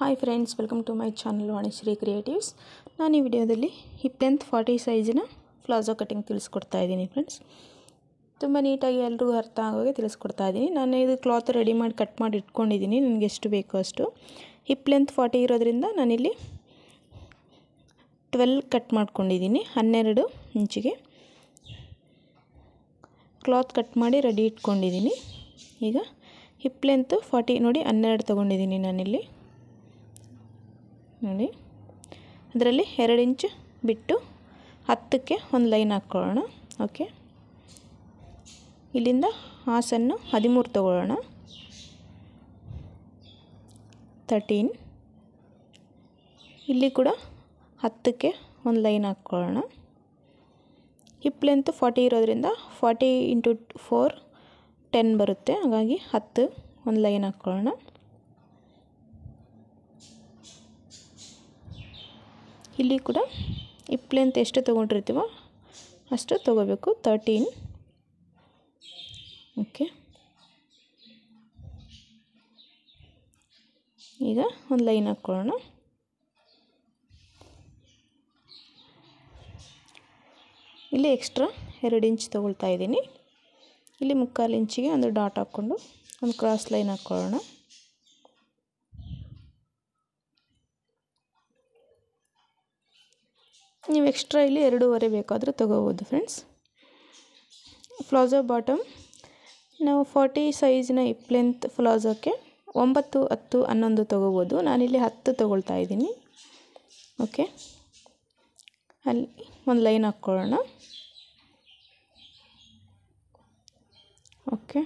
Hi friends welcome to my channel Vanishree creatives ನಾನು ಈ ವಿಡಿಯೋದಲ್ಲಿ ಹಿಪ್ ಲೆಂತ್ ಫಾರ್ಟಿ ಸೈಜಿನ ಫ್ಲಾಜೋ ಕಟಿಂಗ್ ತಿಳಿಸ್ಕೊಡ್ತಾ ಇದ್ದೀನಿ ಫ್ರೆಂಡ್ಸ್ ತುಂಬ ನೀಟಾಗಿ ಎಲ್ರಿಗೂ ಅರ್ಥ ಆಗೋಗೆ ತಿಳಿಸ್ಕೊಡ್ತಾ ಇದ್ದೀನಿ. ನಾನು ಇದು ಕ್ಲಾತ್ ರೆಡಿ ಮಾಡಿ ಕಟ್ ಮಾಡಿ ಇಟ್ಕೊಂಡಿದ್ದೀನಿ. ನನಗೆ ಎಷ್ಟು ಬೇಕೋ ಅಷ್ಟು. ಹಿಪ್ ಲೆಂತ್ ಫಾರ್ಟಿ ಇರೋದ್ರಿಂದ ನಾನಿಲ್ಲಿ ಟ್ವೆಲ್ ಕಟ್ ಮಾಡ್ಕೊಂಡಿದ್ದೀನಿ. ಹನ್ನೆರಡು ಇಂಚಿಗೆ. ಕ್ಲಾತ್ ಕಟ್ ಮಾಡಿ ರೆಡಿ ಇಟ್ಕೊಂಡಿದ್ದೀನಿ. ಈಗ ಹಿಪ್ ಲೆಂತ್ ಫಾರ್ಟಿ ನೋಡಿ ಹನ್ನೆರಡು ತೊಗೊಂಡಿದ್ದೀನಿ ನಾನಿಲ್ಲಿ. ನೋಡಿ. ಅದರಲ್ಲಿ ಎರಡು ಇಂಚು ಬಿಟ್ಟು ಹತ್ತಕ್ಕೆ ಒಂದು ಲೈನ್ ಹಾಕ್ಕೊಳ್ಳೋಣ. ಓಕೆ. ಇಲ್ಲಿಂದ ಹಾಸನ್ನು ಹದಿಮೂರು ತಗೊಳ್ಳೋಣ. ತರ್ಟೀನ್ ಇಲ್ಲಿ ಕೂಡ ಹತ್ತಕ್ಕೆ ಒಂದು ಲೈನ್ ಹಾಕ್ಕೊಳ್ಳೋಣ. ಹಿಪ್ ಲೆಂತ್ ಫಾರ್ಟಿ ಇರೋದ್ರಿಂದ ಫಾರ್ಟಿ ಇಂಟು ಫೋರ್ ಟೆನ್ ಬರುತ್ತೆ. ಹಾಗಾಗಿ ಹತ್ತು ಒಂದು ಲೈನ್ ಹಾಕ್ಕೊಳ್ಳೋಣ. ಇಲ್ಲಿ ಕೂಡ ಹಿಪ್ ಲೆಂತ್ ಎಷ್ಟು ತೊಗೊಂಡಿರ್ತೀವೋ ಅಷ್ಟು ತೊಗೋಬೇಕು. ತರ್ಟೀನ್ ಓಕೆ ಈಗ ಒಂದು ಲೈನ್ ಹಾಕ್ಕೊಳ್ಳೋಣ ಇಲ್ಲಿ ಎಕ್ಸ್ಟ್ರಾ ಎರಡು ಇಂಚ್ ತೊಗೊಳ್ತಾ ಇದ್ದೀನಿ. ಇಲ್ಲಿ ಮುಕ್ಕಾಲು ಇಂಚಿಗೆ ಒಂದು ಡಾಟ್ ಹಾಕ್ಕೊಂಡು ಒಂದು ಕ್ರಾಸ್ ಲೈನ್ ಹಾಕ್ಕೊಳ್ಳೋಣ ನೀವು ಎಕ್ಸ್ಟ್ರಾ ಇಲ್ಲಿ ಎರಡೂವರೆ ಬೇಕಾದರೂ ತೊಗೋಬೋದು ಫ್ರೆಂಡ್ಸ್. Palazzo bottom. ನಾವು ಫಾರ್ಟಿ ಸೈಜಿನ ಇಪ್ ಲೆಂತ್ ಫ್ಲಾಜೋಕ್ಕೆ ಒಂಬತ್ತು, ಹತ್ತು, ಹನ್ನೊಂದು ತೊಗೋಬೋದು. ನಾನಿಲ್ಲಿ ಹತ್ತು ತೊಗೊಳ್ತಾ ಇದ್ದೀನಿ. ಓಕೆ. ಅಲ್ಲಿ ಒಂದು ಲೈನ್ ಹಾಕ್ಕೊಳ್ಳೋಣ. ಓಕೆ.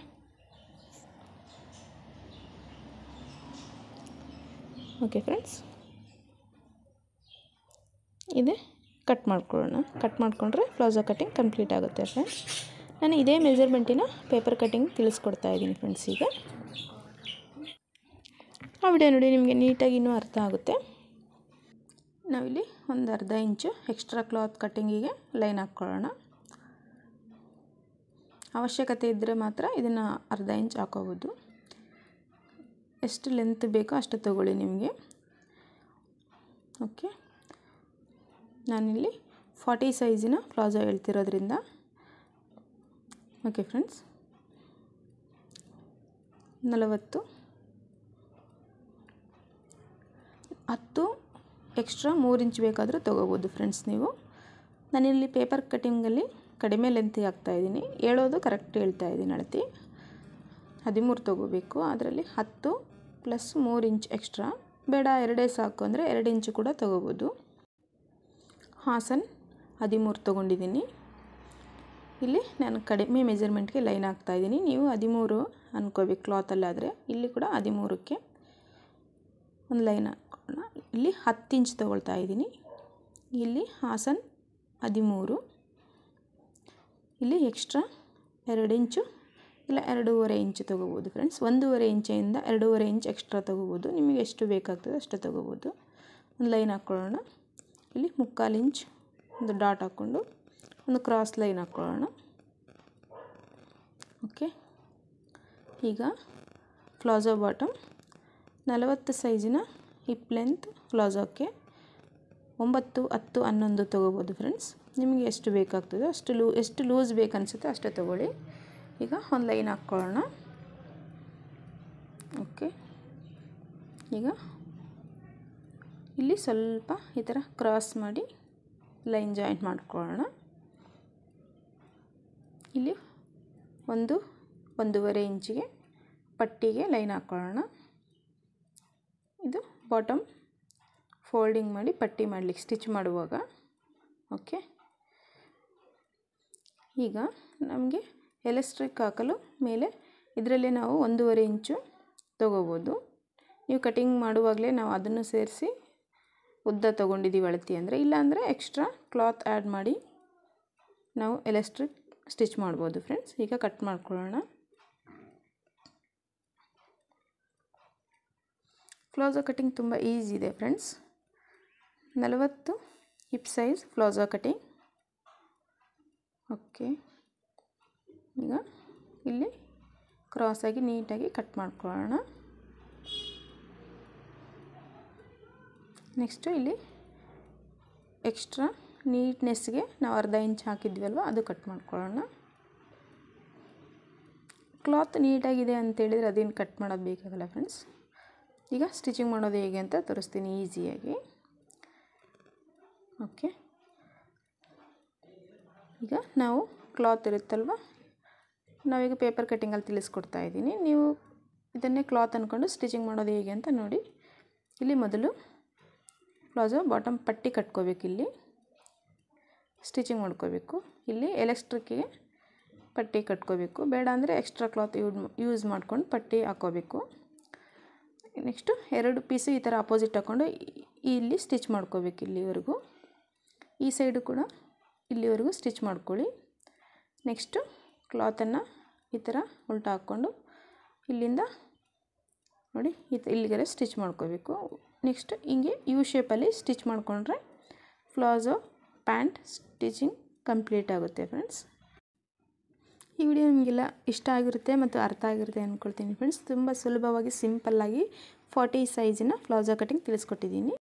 Okay friends. ಇದೆ. ಕಟ್ ಮಾಡ್ಕೊಳ್ಳೋಣ. ಕಟ್ ಮಾಡಿಕೊಂಡ್ರೆ ಫ್ಲಾಜೋ ಕಟಿಂಗ್ ಕಂಪ್ಲೀಟ್ ಆಗುತ್ತೆ ಫ್ರೆಂಡ್ಸ್. ನಾನು ಇದೇ ಮೆಜರ್ಮೆಂಟಿನ ಪೇಪರ್ ಕಟ್ಟಿಂಗ್ ತಿಳಿಸ್ಕೊಡ್ತಾ ಇದ್ದೀನಿ ಫ್ರೆಂಡ್ಸ್ ಈಗ. ಆ ವಿಡಿಯೋ ನೋಡಿ, ನಿಮಗೆ ನೀಟಾಗಿ ಇನ್ನೂ ಅರ್ಥ ಆಗುತ್ತೆ. ನಾವಿಲ್ಲಿ ಒಂದು ಅರ್ಧ ಇಂಚು ಎಕ್ಸ್ಟ್ರಾ ಕ್ಲಾತ್ ಕಟ್ಟಿಂಗಿಗೆ ಲೈನ್ ಹಾಕ್ಕೊಳ್ಳೋಣ. ಅವಶ್ಯಕತೆ ಇದ್ದರೆ ಮಾತ್ರ ಇದನ್ನು ಅರ್ಧ ಇಂಚ್ ಹಾಕೋಬೋದು. ಎಷ್ಟು ಲೆಂತ್ ಬೇಕೋ ಅಷ್ಟು ತಗೊಳ್ಳಿ ನಿಮಗೆ. ಓಕೆ. ನಾನಿಲ್ಲಿ ಫಾರ್ಟಿ ಸೈಜಿನ ಪ್ಲಾಜೋ ಹೇಳ್ತಿರೋದ್ರಿಂದ. ಓಕೆ ಫ್ರೆಂಡ್ಸ್ ನಲವತ್ತು. ಹತ್ತು ಎಕ್ಸ್ಟ್ರಾ ಮೂರು ಇಂಚ್ ಬೇಕಾದರೂ ತೊಗೋಬೋದು ಫ್ರೆಂಡ್ಸ್ ನೀವು. ನಾನಿಲ್ಲಿ ಪೇಪರ್ ಕಟ್ಟಿಂಗಲ್ಲಿ ಕಡಿಮೆ ಲೆಂತಿಗೆ ಹಾಕ್ತಾಯಿದ್ದೀನಿ ಹೇಳೋದು ಕರೆಕ್ಟ್ ಹೇಳ್ತಾ ಇದ್ದೀನಿ ಅಳತಿ. ಹದಿಮೂರು ತೊಗೋಬೇಕು. ಅದರಲ್ಲಿ ಹತ್ತು ಪ್ಲಸ್ ಮೂರು ಇಂಚ್ ಎಕ್ಸ್ಟ್ರಾ ಬೇಡ, ಎರಡೇ ಸಾಕು ಅಂದರೆ ಎರಡು ಇಂಚು ಕೂಡ ತೊಗೋಬೋದು. ಹಾಸನ್ ಹದಿಮೂರು ತೊಗೊಂಡಿದ್ದೀನಿ. ಇಲ್ಲಿ ನಾನು ಕಡಿಮೆ ಮೆಜರ್ಮೆಂಟ್ಗೆ ಲೈನ್ ಹಾಕ್ತಾಯಿದ್ದೀನಿ ನೀವು ಹದಿಮೂರು ಅಂದ್ಕೋಬೇಕು ಕ್ಲಾತಲ್ಲಾದರೆ ಇಲ್ಲಿ ಕೂಡ ಹದಿಮೂರಕ್ಕೆ ಒಂದು ಲೈನ್ ಹಾಕೋಣ. ಇಲ್ಲಿ ಹತ್ತು ಇಂಚ್ ತೊಗೊಳ್ತಾ ಇದ್ದೀನಿ. ಇಲ್ಲಿ ಹಾಸನ್ ಹದಿಮೂರು. ಇಲ್ಲಿ ಎಕ್ಸ್ಟ್ರಾ ಎರಡು ಇಂಚು ಇಲ್ಲ ಎರಡೂವರೆ ಇಂಚು ತೊಗೋಬೋದು ಫ್ರೆಂಡ್ಸ್. ಒಂದೂವರೆ ಇಂಚಿಂದ ಎರಡೂವರೆ ಇಂಚ್ ಎಕ್ಸ್ಟ್ರಾ ತೊಗೋಬೋದು. ನಿಮಗೆ ಎಷ್ಟು ಬೇಕಾಗ್ತದೆ ಅಷ್ಟು ತೊಗೋಬೋದು. ಒಂದು ಲೈನ್ ಹಾಕ್ಕೊಳ್ಳೋಣ ಇಲ್ಲಿ ಮುಕ್ಕಾಲು ಇಂಚ್ ಒಂದು ಡಾಟ್ ಹಾಕ್ಕೊಂಡು ಒಂದು ಕ್ರಾಸ್ ಲೈನ್ ಹಾಕ್ಕೊಳ್ಳೋಣ. ಓಕೆ. ಈಗ ಪ್ಲಾಜೋ ಬಾಟಮ್. ನಲವತ್ತು ಸೈಜಿನ ಹಿಪ್ ಲೆಂತ್ ಪ್ಲಾಜೋಕ್ಕೆ ಒಂಬತ್ತು, ಹತ್ತು, ಹನ್ನೊಂದು ತೊಗೋಬೋದು ಫ್ರೆಂಡ್ಸ್. ನಿಮಗೆ ಎಷ್ಟು ಬೇಕಾಗ್ತದೆ ಅಷ್ಟು ಲೂ, ಎಷ್ಟು ಲೂಸ್ ಬೇಕನ್ಸುತ್ತೆ ಅಷ್ಟೇ ತೊಗೊಳ್ಳಿ. ಈಗ ಒಂದು ಲೈನ್ ಹಾಕ್ಕೊಳ್ಳೋಣ. ಓಕೆ. ಈಗ ಇಲ್ಲಿ ಸ್ವಲ್ಪ ಈ ಥರ ಕ್ರಾಸ್ ಮಾಡಿ ಲೈನ್ ಜಾಯಿಂಟ್ ಮಾಡಿಕೊಳ್ಳೋಣ. ಇಲ್ಲಿ ಒಂದು ಒಂದೂವರೆ ಇಂಚಿಗೆ ಪಟ್ಟಿಗೆ ಲೈನ್ ಹಾಕ್ಕೊಳ್ಳೋಣ ಇದು ಬಾಟಮ್ ಫೋಲ್ಡಿಂಗ್ ಮಾಡಿ ಪಟ್ಟಿ ಮಾಡಲಿಕ್ಕೆ ಸ್ಟಿಚ್ ಮಾಡುವಾಗ. ಓಕೆ ಈಗ ನಮಗೆ ಎಲೆಸ್ಟ್ರಿಕ್ ಹಾಕಲು ಮೇಲೆ ಇದರಲ್ಲೇ ನಾವು ಒಂದೂವರೆ ಇಂಚು ತಗೋಬೋದು. ನೀವು ಕಟಿಂಗ್ ಮಾಡುವಾಗಲೇ ನಾವು ಅದನ್ನು ಸೇರಿಸಿ ಉದ್ದ ತೊಗೊಂಡಿದ್ದೀವಿ ಅಳತಿ ಅಂದರೆ ಇಲ್ಲಾಂದರೆ ಎಕ್ಸ್ಟ್ರಾ ಕ್ಲಾತ್ ಆ್ಯಡ್ ಮಾಡಿ ನಾವು ಎಲೆಸ್ಟ್ರಿಕ್ ಸ್ಟಿಚ್ ಮಾಡ್ಬೋದು ಫ್ರೆಂಡ್ಸ್ ಈಗ ಕಟ್ ಮಾಡ್ಕೊಳ್ಳೋಣ. ಫ್ಲಾಜೋ ಕಟಿಂಗ್ ತುಂಬ ಈಸಿ ಇದೆ ಫ್ರೆಂಡ್ಸ್ ನಲವತ್ತು hip size palazzo cutting okay ಈಗ ಇಲ್ಲಿ ಕ್ರಾಸಾಗಿ ನೀಟಾಗಿ ಕಟ್ ಮಾಡ್ಕೊಳ್ಳೋಣ. ನೆಕ್ಸ್ಟು ಇಲ್ಲಿ ಎಕ್ಸ್ಟ್ರಾ ನೀಟ್ನೆಸ್ಗೆ ನಾವು ಅರ್ಧ ಇಂಚ್ ಹಾಕಿದ್ವಲ್ವ, ಅದು ಕಟ್ ಮಾಡ್ಕೊಳ್ಳೋಣ. ಕ್ಲಾತ್ ನೀಟಾಗಿದೆ ಅಂತೇಳಿದರೆ ಅದೇನು ಕಟ್ ಮಾಡೋದು ಬೇಕಾಗಲ್ಲ ಫ್ರೆಂಡ್ಸ್. ಈಗ ಸ್ಟಿಚಿಂಗ್ ಮಾಡೋದು ಹೇಗೆ ಅಂತ ತೋರಿಸ್ತೀನಿ ಈಸಿಯಾಗಿ. ಓಕೆ. ಈಗ ನಾವು ಕ್ಲಾತ್ ಇರುತ್ತಲ್ವ, ನಾವೀಗ ಪೇಪರ್ ಕಟ್ಟಿಂಗಲ್ಲಿ ತಿಳಿಸ್ಕೊಡ್ತಾ ಇದ್ದೀನಿ. ನೀವು ಇದನ್ನೇ ಕ್ಲಾತ್ ಅಂದ್ಕೊಂಡು ಸ್ಟಿಚಿಂಗ್ ಮಾಡೋದು ಹೇಗೆ ಅಂತ ನೋಡಿ. ಇಲ್ಲಿ ಮೊದಲು ಪ್ಲಾಜೋ ಬಾಟಮ್ ಪಟ್ಟಿ ಕಟ್ಕೋಬೇಕು ಇಲ್ಲಿ. ಸ್ಟಿಚಿಂಗ್ ಮಾಡ್ಕೋಬೇಕು. ಇಲ್ಲಿ ಎಲೆಕ್ಟ್ರಿಕ್ಕಿಗೆ ಪಟ್ಟಿ ಕಟ್ಕೋಬೇಕು. ಬೇಡ ಅಂದರೆ ಎಕ್ಸ್ಟ್ರಾ ಕ್ಲಾತ್ ಯೂಸ್ ಯೂಸ್ ಮಾಡ್ಕೊಂಡು ಪಟ್ಟಿ ಹಾಕ್ಕೋಬೇಕು ನೆಕ್ಸ್ಟು ಎರಡು ಪೀಸು ಈ ಥರ ಅಪೋಸಿಟ್ ಹಾಕ್ಕೊಂಡು ಇಲ್ಲಿ ಸ್ಟಿಚ್ ಮಾಡ್ಕೋಬೇಕು ಇಲ್ಲಿವರೆಗೂ. ಈ ಸೈಡು ಕೂಡ ಇಲ್ಲಿವರೆಗೂ ಸ್ಟಿಚ್ ಮಾಡ್ಕೊಳ್ಳಿ. ನೆಕ್ಸ್ಟು ಕ್ಲಾತನ್ನು ಈ ಥರ ಉಲ್ಟಾ ಹಾಕ್ಕೊಂಡು ಇಲ್ಲಿಂದ ನೋಡಿ, ಇದು ಇಲ್ಲಿಗೆ ಸ್ಟಿಚ್ ಮಾಡ್ಕೋಬೇಕು. ನೆಕ್ಸ್ಟ್ ಹಿಂಗೆ ಯು ಶೇಪಲ್ಲಿ ಸ್ಟಿಚ್ ಮಾಡಿಕೊಂಡ್ರೆ ಫ್ಲಾಜೋ ಪ್ಯಾಂಟ್ ಸ್ಟಿಚಿಂಗ್ ಕಂಪ್ಲೀಟ್ ಆಗುತ್ತೆ ಫ್ರೆಂಡ್ಸ್ ಈ ವಿಡಿಯೋ ನಿಮಗೆಲ್ಲ ಇಷ್ಟ ಆಗಿರುತ್ತೆ ಮತ್ತು ಅರ್ಥ ಆಗಿರುತ್ತೆ ಅಂದ್ಕೊಳ್ತೀನಿ ಫ್ರೆಂಡ್ಸ್ ತುಂಬ ಸುಲಭವಾಗಿ ಸಿಂಪಲ್ಲಾಗಿ ಫಾರ್ಟಿ ಸೈಜಿನ ಫ್ಲಾಜೋ ಕಟಿಂಗ್ ತಿಳಿಸ್ಕೊಟ್ಟಿದ್ದೀನಿ.